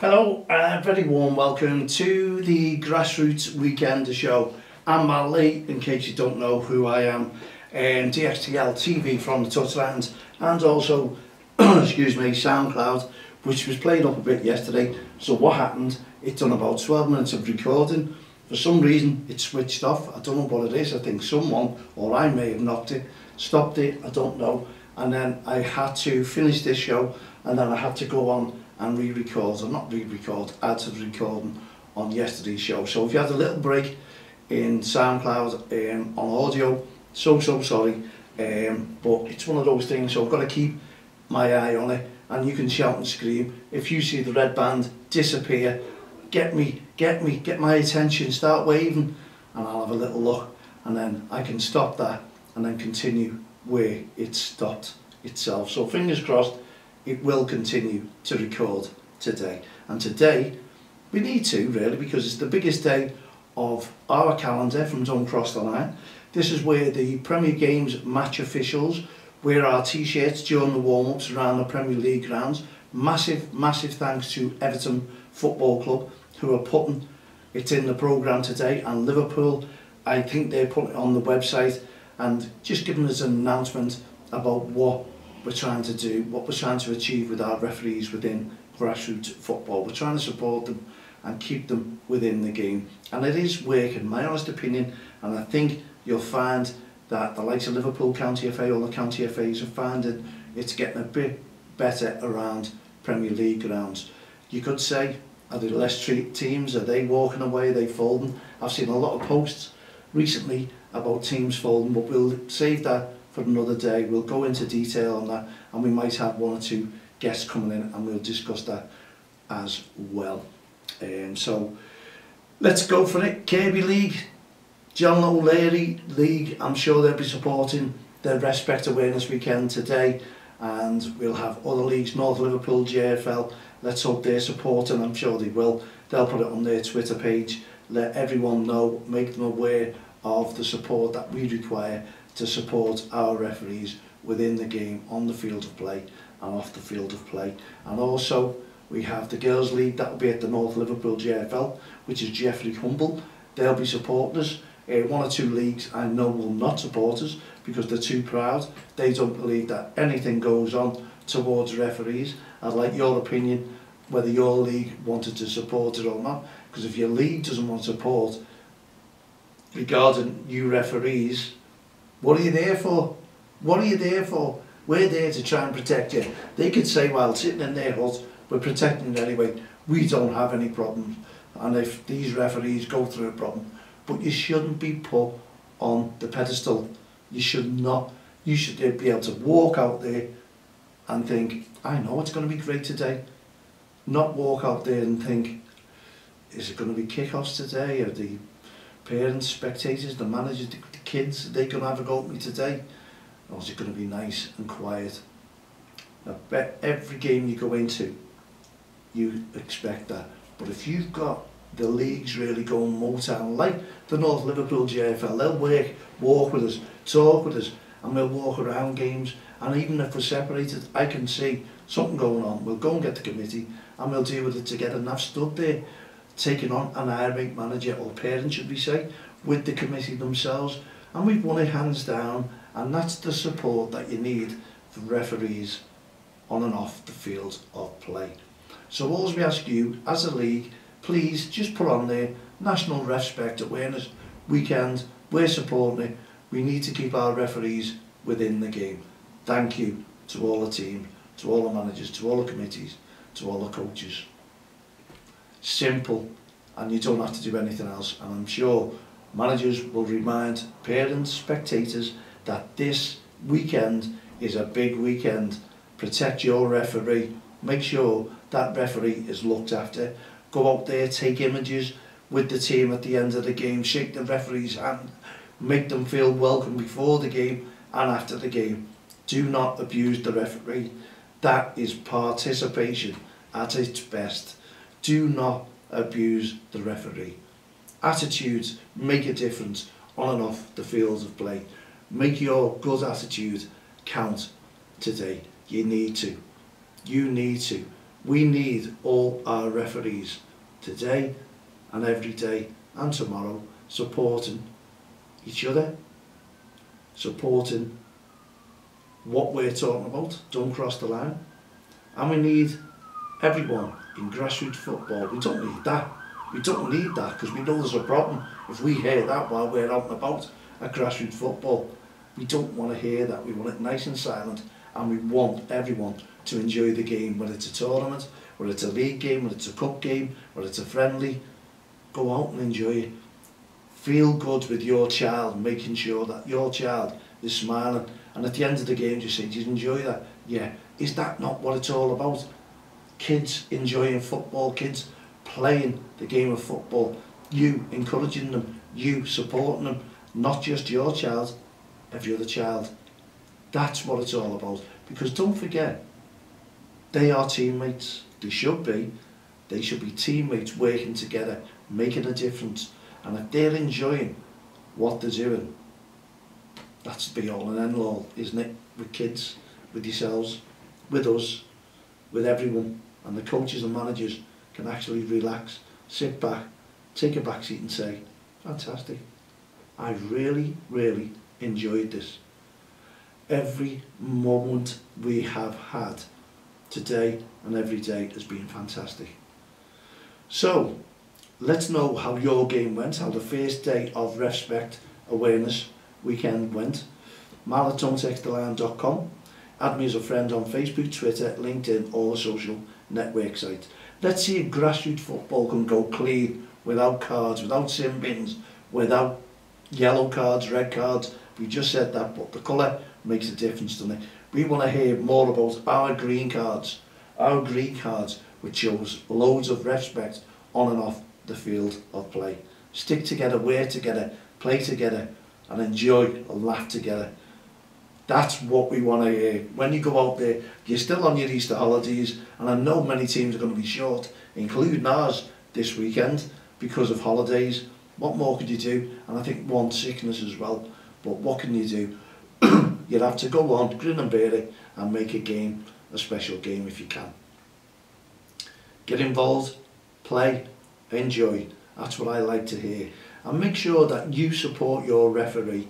Hello, uh, very warm welcome to the Grassroots Weekend show. I'm Mal Lee, in case you don't know who I am, um, DXTL TV from the Touchlines, and also, excuse me, SoundCloud, which was played up a bit yesterday. So what happened, it done about 12 minutes of recording. For some reason, it switched off. I don't know what it is. I think someone, or I may have knocked it, stopped it, I don't know. And then I had to finish this show, and then I had to go on and re-record, or not re-record, add to the recording on yesterday's show. So if you had a little break in SoundCloud um, on audio, so, so sorry. Um, but it's one of those things, so I've got to keep my eye on it. And you can shout and scream. If you see the red band disappear, get me, get me, get my attention, start waving, and I'll have a little look. And then I can stop that and then continue where it stopped itself. So fingers crossed, it will continue to record today. And today, we need to really because it's the biggest day of our calendar from Don't Cross the Line. This is where the Premier Games match officials wear our t-shirts during the warm-ups around the Premier League grounds. Massive, massive thanks to Everton Football Club who are putting it in the programme today and Liverpool, I think they're putting it on the website and just giving us an announcement about what we're trying to do, what we're trying to achieve with our referees within grassroots football. We're trying to support them and keep them within the game. And it is working, my honest opinion, and I think you'll find that the likes of Liverpool County FA, all the county FAs have found it, it's getting a bit better around Premier League grounds. You could say, are there less teams? Are they walking away? Are they folding? I've seen a lot of posts recently about teams folding, but we'll save that for another day. We'll go into detail on that and we might have one or two guests coming in and we'll discuss that as well. Um, so let's go for it. Kirby League, John O'Leary League, I'm sure they'll be supporting the Respect Awareness Weekend today and we'll have other leagues, North Liverpool, JFL, let's hope they're supporting, I'm sure they will. They'll put it on their Twitter page, let everyone know, make them aware of the support that we require to support our referees within the game, on the field of play and off the field of play. And also we have the Girls League, that will be at the North Liverpool GFL, which is Geoffrey Humble. They'll be supporting us. Uh, one or two leagues I know will not support us because they're too proud. They don't believe that anything goes on towards referees. I'd like your opinion whether your league wanted to support it or not. Because if your league doesn't want support regarding you referees, what are you there for? What are you there for? We're there to try and protect you. They could say, well, sitting in their hut, we're protecting you anyway. We don't have any problems. And if these referees go through a problem, but you shouldn't be put on the pedestal. You should not. You should be able to walk out there and think, I know it's going to be great today. Not walk out there and think, is it going to be kickoffs today? Are the parents, spectators, the managers, the, the kids, they to have a go at me today? Or is it going to be nice and quiet? I bet every game you go into, you expect that. But if you've got the leagues really going Motown, like the North Liverpool JFL, they'll work, walk with us, talk with us, and we'll walk around games. And even if we're separated, I can see something going on. We'll go and get the committee, and we'll deal with it together. And I've stood there taking on an irate manager or parent should we say with the committee themselves and we've won it hands down and that's the support that you need for referees on and off the field of play. So all we ask you as a league please just put on there National Respect Awareness Weekend we're supporting it we need to keep our referees within the game. Thank you to all the team, to all the managers, to all the committees, to all the coaches simple, and you don't have to do anything else. And I'm sure managers will remind parents, spectators, that this weekend is a big weekend. Protect your referee. Make sure that referee is looked after. Go out there, take images with the team at the end of the game, shake the referee's hand, make them feel welcome before the game and after the game. Do not abuse the referee. That is participation at its best. Do not abuse the referee. Attitudes make a difference on and off the fields of play. Make your good attitude count today. You need to. You need to. We need all our referees today and every day and tomorrow supporting each other, supporting what we're talking about, don't cross the line. And we need everyone in grassroots football. We don't need that. We don't need that because we know there's a problem if we hear that while we're out and about at grassroots football. We don't want to hear that. We want it nice and silent and we want everyone to enjoy the game, whether it's a tournament, whether it's a league game, whether it's a cup game, whether it's a friendly. Go out and enjoy it. Feel good with your child, making sure that your child is smiling. And at the end of the game, just say, did you enjoy that? Yeah. Is that not what it's all about? Kids enjoying football, kids playing the game of football, you encouraging them, you supporting them, not just your child, every other child. That's what it's all about. Because don't forget, they are teammates. They should be. They should be teammates working together, making a difference. And if they're enjoying what they're doing, that's the be all and end all, isn't it? With kids, with yourselves, with us, with everyone. And the coaches and managers can actually relax, sit back, take a back seat and say, fantastic. I really, really enjoyed this. Every moment we have had today and every day has been fantastic. So, let's know how your game went, how the first day of Respect Awareness weekend went. Mal@don'ttextheline.com. Add me as a friend on Facebook, Twitter, LinkedIn, all the social network sites. Let's see if grassroots football can go clean without cards, without sin bins, without yellow cards, red cards. We just said that, but the colour makes a difference, doesn't it? We want to hear more about our green cards, our green cards, which shows loads of respect on and off the field of play. Stick together, wear together, play together, and enjoy and laugh together. That's what we want to hear. When you go out there, you're still on your Easter holidays, and I know many teams are going to be short, including ours this weekend, because of holidays. What more could you do? And I think one sickness as well. But what can you do? You'd have to go on, grin and bear it, and make a game a special game if you can. Get involved, play, enjoy. That's what I like to hear. And make sure that you support your referee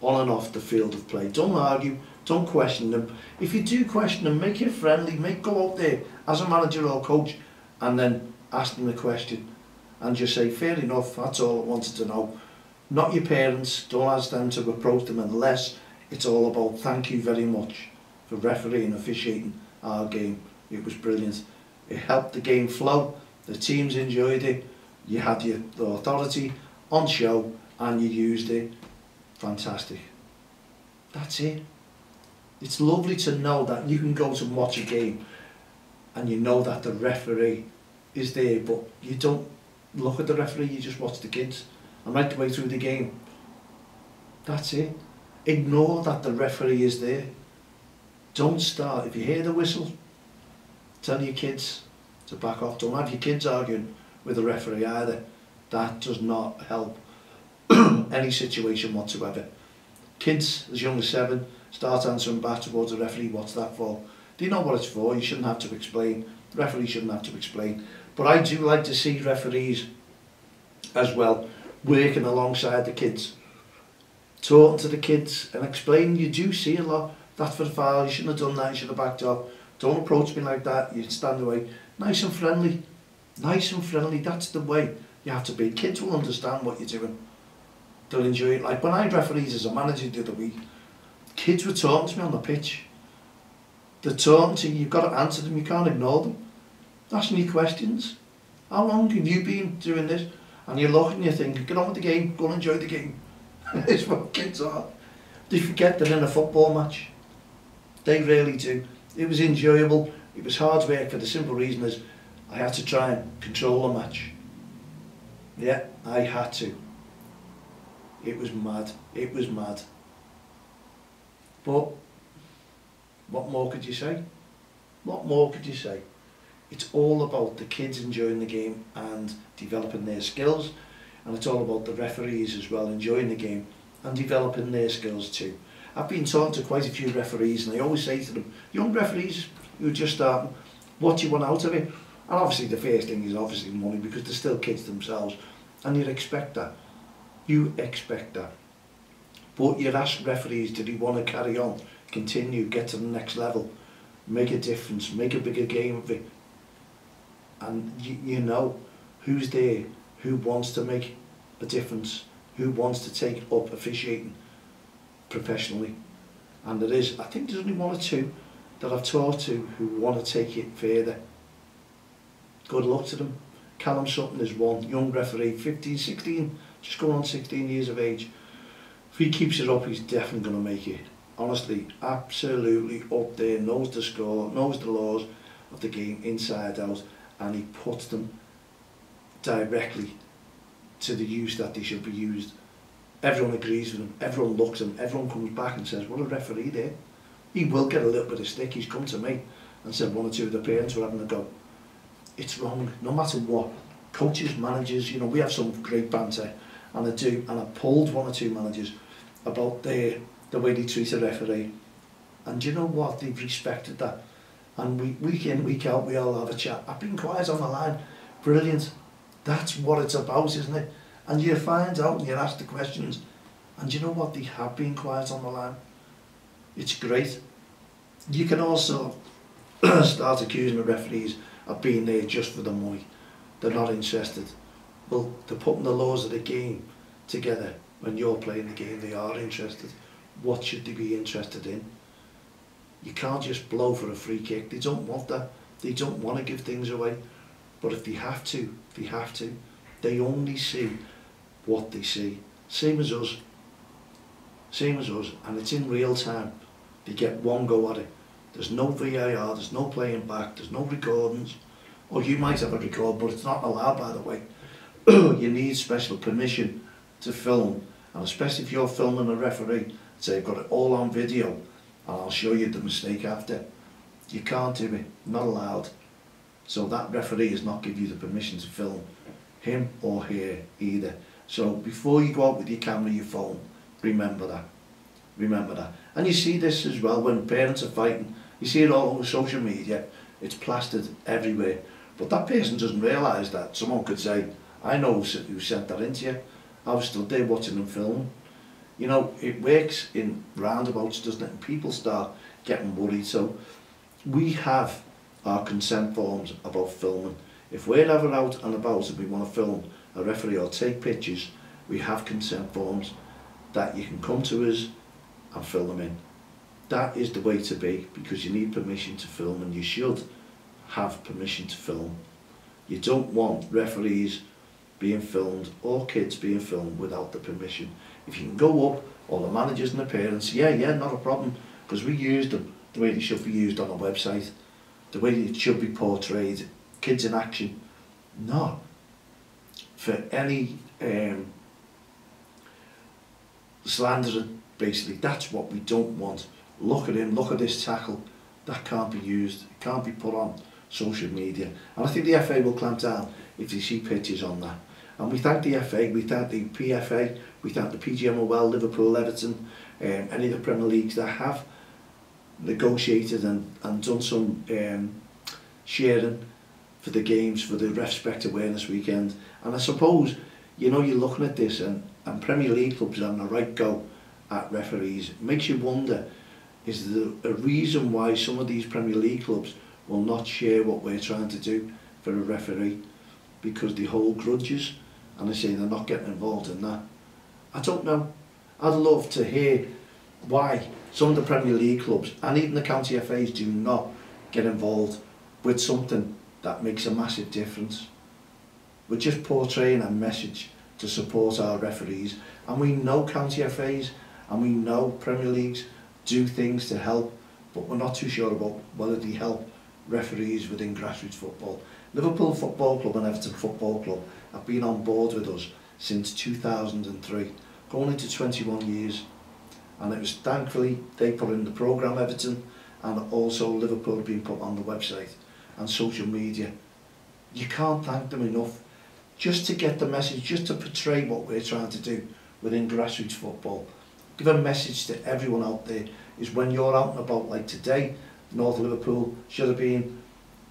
on and off the field of play. Don't argue, don't question them. If you do question them, make it friendly, make go out there as a manager or coach and then ask them the question and just say, fair enough, that's all I wanted to know. Not your parents, don't ask them to approach them unless it's all about thank you very much for refereeing officiating our game. It was brilliant. It helped the game flow, the teams enjoyed it, you had your the authority on show and you used it fantastic. That's it. It's lovely to know that you can go to watch a game and you know that the referee is there, but you don't look at the referee, you just watch the kids. And right the way through the game, that's it. Ignore that the referee is there. Don't start. If you hear the whistle, tell your kids to back off. Don't have your kids arguing with the referee either. That does not help any situation whatsoever. Kids as young as seven start answering back towards the referee, what's that for? Do you know what it's for? You shouldn't have to explain. The referee shouldn't have to explain. But I do like to see referees as well working alongside the kids. Talking to the kids and explaining, you do see a lot. That's for the foul, you shouldn't have done that, you should have backed off. Don't approach me like that, you stand away. Nice and friendly. Nice and friendly, that's the way you have to be. Kids will understand what you're doing. They'll enjoy it. Like when I referees as a manager the other week, kids were talking to me on the pitch. They're talking to you, you've got to answer them, you can't ignore them. Asking you questions. How long have you been doing this? And you're looking, you're thinking, get on with the game, go and enjoy the game. it's what kids are. They forget they're in a football match. They really do. It was enjoyable. It was hard work for the simple reason is I had to try and control the match. Yeah, I had to. It was mad. It was mad. But what more could you say? What more could you say? It's all about the kids enjoying the game and developing their skills. And it's all about the referees as well, enjoying the game and developing their skills too. I've been talking to quite a few referees and I always say to them, young referees who just starting, What do you want out of it? And obviously the first thing is obviously money because they're still kids themselves and you'd expect that. You expect that. But you ask referees, did he want to carry on, continue, get to the next level, make a difference, make a bigger game of it? And you, you know who's there, who wants to make a difference, who wants to take up officiating professionally. And there is, I think there's only one or two that I've talked to who want to take it further. Good luck to them. Callum Sutton is one, young referee, 15, 16, just going on 16 years of age. If he keeps it up, he's definitely going to make it. Honestly, absolutely up there, knows the score, knows the laws of the game inside out, and he puts them directly to the use that they should be used. Everyone agrees with him, everyone looks at him, everyone comes back and says, what a referee there. He will get a little bit of stick, he's come to me and said one or two of the parents were having a go. It's wrong, no matter what. Coaches, managers, you know, we have some great banter and I do, and I pulled one or two managers about their, the way they treat a referee. And you know what, they've respected that. And we, week in, week out, we all have a chat. I've been quiet on the line. Brilliant. That's what it's about, isn't it? And you find out and you ask the questions. And you know what? They have been quiet on the line. It's great. You can also start accusing the referees of being there just for the money. They're not interested. Well, they're putting the laws of the game together. When you're playing the game, they are interested. What should they be interested in? You can't just blow for a free kick. They don't want that. They don't want to give things away. But if they have to, they have to. They only see what they see. Same as us. Same as us. And it's in real time. They get one go at it. There's no VAR, there's no playing back, there's no recordings. Or you might have a record, but it's not allowed by the way. you need special permission to film. And especially if you're filming a referee, say I've got it all on video and I'll show you the mistake after. You can't do it, not allowed. So that referee is not give you the permission to film him or her either. So before you go out with your camera, your phone, remember that. Remember that. And you see this as well when parents are fighting. You see it all over social media. It's plastered everywhere. But that person doesn't realise that. Someone could say, I know who sent that into you. I was stood there watching them film. You know, it works in roundabouts, doesn't it? And people start getting worried. So we have our consent forms about filming. If we're ever out and about and we want to film a referee or take pictures, we have consent forms that you can come to us and fill them in. That is the way to be because you need permission to film and you should have permission to film. You don't want referees being filmed or kids being filmed without the permission. If you can go up, or the managers and the parents, yeah, yeah, not a problem, because we use them the way they should be used on a website, the way it should be portrayed, kids in action. No. For any um, slandering, basically, that's what we don't want. Look at him, look at this tackle. That can't be used, it can't be put on social media. And I think the FA will clamp down if they see pictures on that. And we thank the FA, we thank the PFA, we thank the PGMOL, well, Liverpool, Everton, um, any of the Premier Leagues that have negotiated and, and done some um, sharing for the games for the Respect Awareness Weekend. And I suppose, you know, you're looking at this and, and Premier League clubs having a right go at referees. It makes you wonder, is there a reason why some of these Premier League clubs will not share what we're trying to do for a referee? Because they hold grudges and they say they're not getting involved in that. I don't know. I'd love to hear why some of the Premier League clubs and even the county FAs do not get involved with something that makes a massive difference. We're just portraying a message to support our referees and we know county FAs and we know Premier Leagues do things to help but we're not too sure about whether they help referees within grassroots football. Liverpool Football Club and Everton Football Club have been on board with us since 2003, going into 21 years. And it was thankfully they put in the programme Everton and also Liverpool being put on the website and social media. You can't thank them enough just to get the message, just to portray what we're trying to do within grassroots football. Give a message to everyone out there is when you're out and about like today, North Liverpool should have been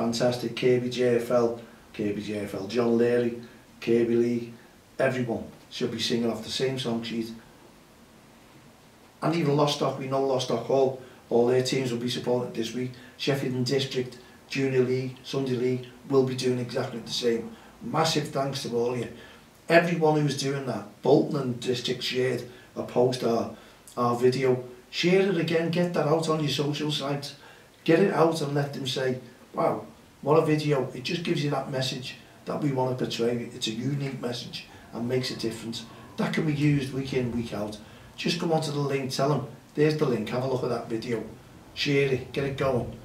fantastic. Kirkby JFL, Kirkby JFL, John Leary, Kirkby Lee, everyone should be singing off the same song sheet. And even Lostock, we know Lostock Hall, all their teams will be supported this week. Sheffield and District, Junior League, Sunday League will be doing exactly the same. Massive thanks to all of you. Everyone who's doing that, Bolton and District shared a post, our, our video. Share it again, get that out on your social sites. Get it out and let them say, wow, what a video. It just gives you that message that we want to portray. It's a unique message and makes a difference. That can be used week in, week out. Just come onto the link, tell them, there's the link, have a look at that video. Share it, get it going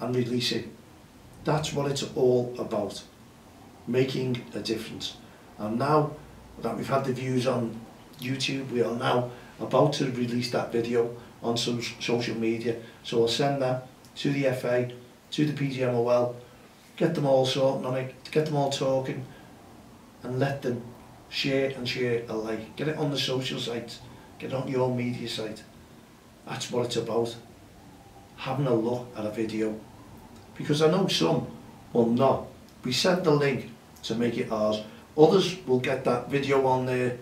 and release it. That's what it's all about. Making a difference. And now that we've had the views on YouTube, we are now about to release that video on some social media. So I'll send that to the FA, to the PGMOL, get them all sorting on it, get them all talking, and let them share and share alike. Get it on the social sites, get it on your media site. That's what it's about. Having a look at a video. Because I know some will not. We send the link to make it ours. Others will get that video on their,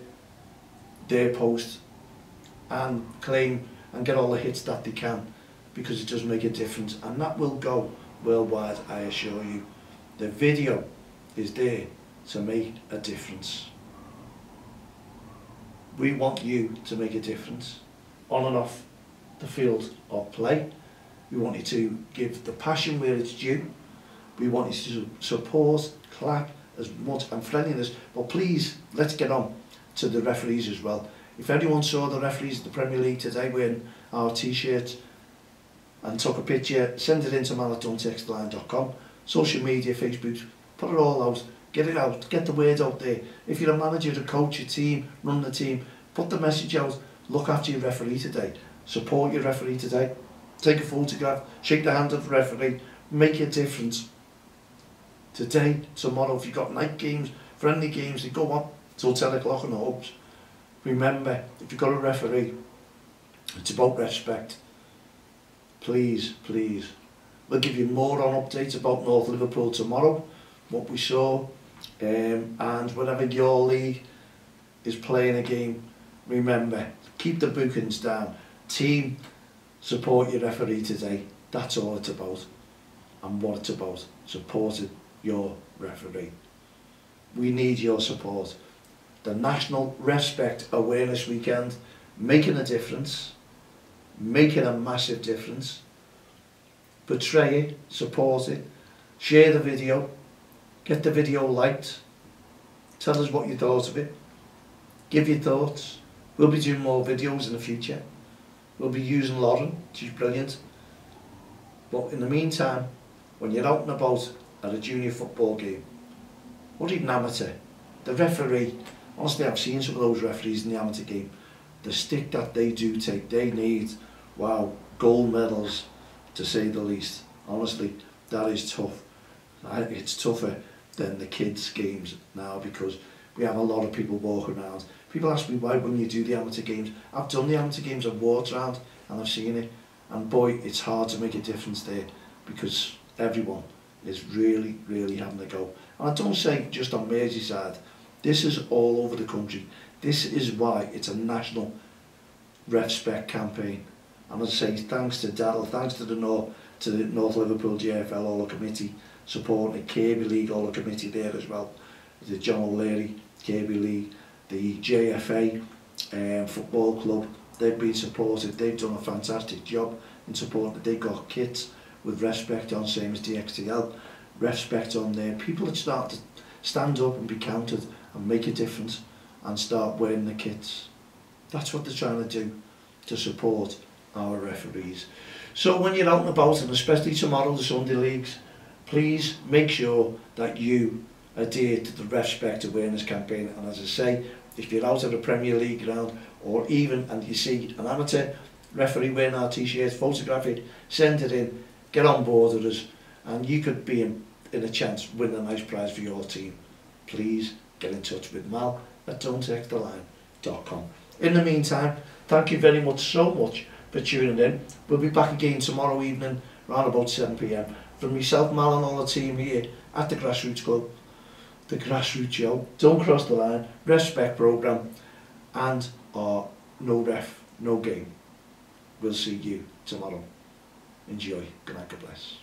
their post and claim and get all the hits that they can because it does make a difference and that will go worldwide I assure you. The video is there to make a difference. We want you to make a difference on and off the field of play. We want you to give the passion where it's due. We want you to support, clap as much and friendliness. But please, let's get on to the referees as well. If anyone saw the referees of the Premier League today wearing our t-shirts and took a picture, send it into mal@don'ttextline.com, social media, Facebook, put it all out, get it out, get the word out there. If you're a manager, a coach, a team, run the team, put the message out, look after your referee today, support your referee today, take a photograph, shake the hand of the referee, make a difference. Today, tomorrow, if you've got night games, friendly games, they go on till 10 o'clock in the hubs. Remember, if you've got a referee, it's about respect. Please, please. We'll give you more on updates about North Liverpool tomorrow, what we saw, um, and whenever your league is playing a game, remember, keep the bookings down. Team, support your referee today. That's all it's about. And what it's about, supporting your referee. We need your support. The National Respect Awareness Weekend, making a difference, making a massive difference. Portray it, support it, share the video, get the video liked, tell us what you thought of it, give your thoughts. We'll be doing more videos in the future. We'll be using Lauren, she's brilliant. But in the meantime, when you're out and about at a junior football game, or even amateur, the referee, honestly I've seen some of those referees in the amateur game, the stick that they do take, they need, wow, gold medals to say the least. Honestly, that is tough. It's tougher than the kids' games now because we have a lot of people walking around. People ask me why wouldn't you do the amateur games. I've done the amateur games, I've walked around and I've seen it. And boy, it's hard to make a difference there because everyone is really, really having a go. And I don't say just on Merseyside, this is all over the country. This is why it's a national respect campaign. And as I say, thanks to Daryl, thanks to the North, to the North Liverpool GFL All the Committee supporting the Kirkby League All the Committee there as well. The John O'Leary, Kirkby League, the JFA um, Football Club, they've been supported, they've done a fantastic job in supporting, they've got kits with respect on, same as DXTL, respect on there, people that start to stand up and be counted and make a difference and start wearing the kits. That's what they're trying to do to support our referees. So when you're out and about, and especially tomorrow, the Sunday leagues, please make sure that you adhere to the Respect Awareness campaign. And as I say, if you're out at a Premier League ground or even and you see an amateur referee wearing our t-shirts, photograph it, send it in, get on board with us, and you could be in, in a chance win a nice prize for your team. Please get in touch with Mal at don'textheline.com. In the meantime, thank you very much so much for tuning in. We'll be back again tomorrow evening around about 7pm. From myself, Mal and all the team here at the Grassroots Club, the Grassroots Show, Don't Cross the Line, Respect Programme and our No Ref, No Game. We'll see you tomorrow. Enjoy. Good night, God bless.